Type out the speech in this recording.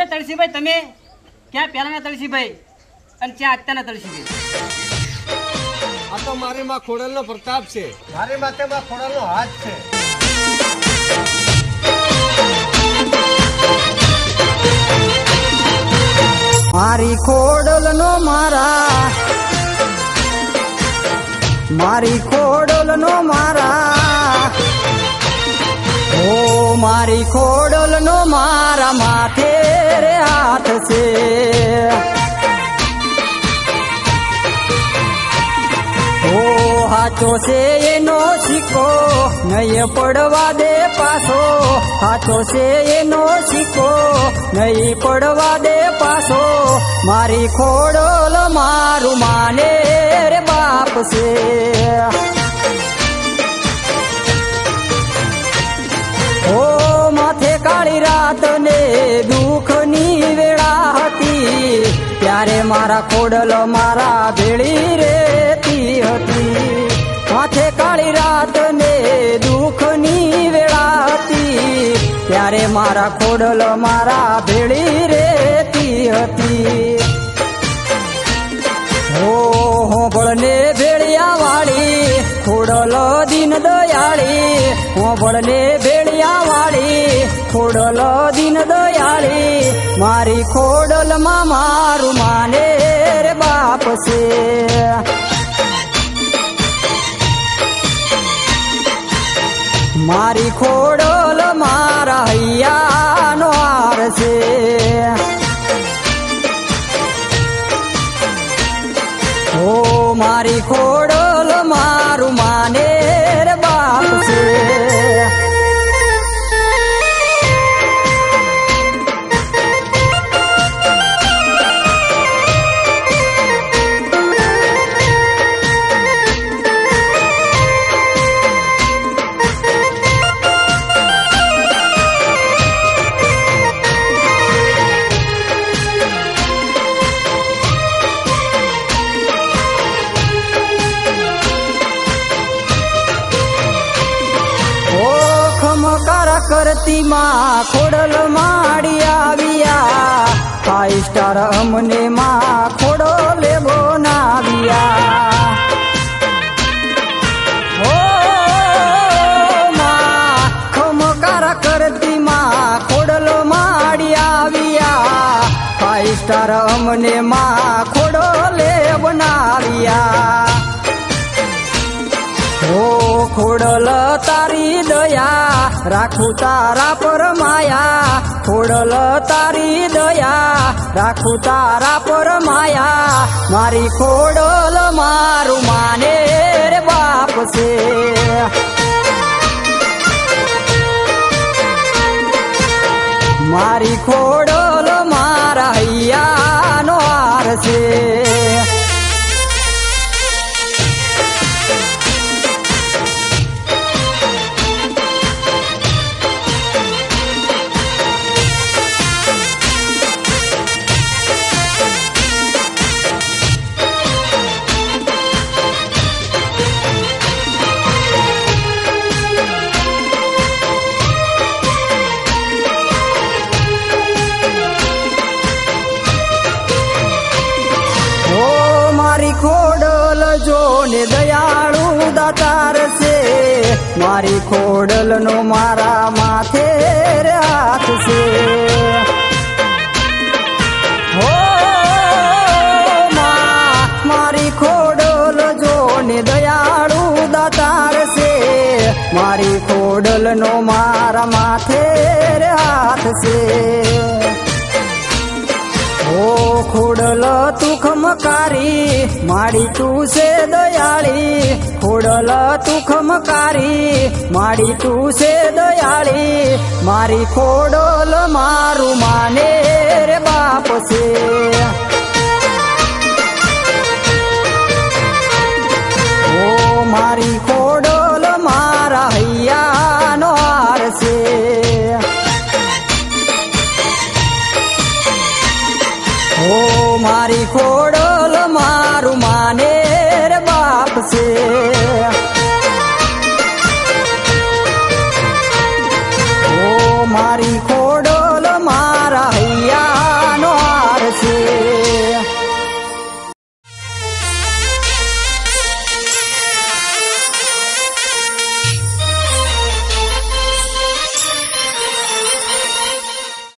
તળસીભાઈ તમે ક્યાં પહેલાના તળસીભાઈ? અને ક્યાં અત્યારના તળસીભાઈ? આ તો મારી માં ખોડલનો પ્રતાપ છે. મારી માથે માં ખોડાનો હાથ છે. મારી ખોડલ નો મારા મારી ખોડલ નો મારા ઓ મારી ખોડલ નો મારા માથે રે છે. ઓ હાચો છે એનો સિક્કો, નહીં પડવા દે પાછો. હાચો છે એનો સિક્કો, નહીં પડવા દે પાછો. મારી ખોડોલ મારું માને રે બાપ છે. ખોડલ મારા ભેળી રેતી હતી. માથે કાળી રાત ને દુઃખની વેળા હતી. ત્યારે મારા ખોડલ મારા ભેળી રેતી હતી. હો હોબળને ભેળિયા વાળી, ખોડલ દીન દયાળી. હોબળને ભેળિયા વાળી ખોડલ દિન દયાળી, મારી ખોડલમાં મારું માને રે બાપ છે. મારી ખોડલ મારા હૈયાનો હાર છે. મારી ખોડલ કરતી માં ખોડલ માડી આવ્યા. ફાઈવ સ્ટાર અમને માં ખોડલે બોનાવ્યા ઓ માં, ખમકાર કરતી માં ખોડલ માડી આવ્યા. ફાઈવ સ્ટાર અમને માં ખોડલે બનાવ્યા ઓ ખોડલ તારી દયા, રાખું તારા પર માયા. ખોડલ તારી દયા, રાખું તારા પર માયા. મારી ખોડલ મારું માને રે બાપ છે. મારી ખોડલ મારી ખોડલ નો મારા માથે રાખશે છે. હો મારી ખોડલ જો ને દયાળુ દાતાર છે. મારી ખોડલ નો મારા માથે રાખશે ઓ ખોડલ તું ખમકારી, માડી તું છે દયાળી. ખોડલ તું ખમકારી, માડી તું છે દયાળી. મારી ખોડલ મારું માને રે બાપ.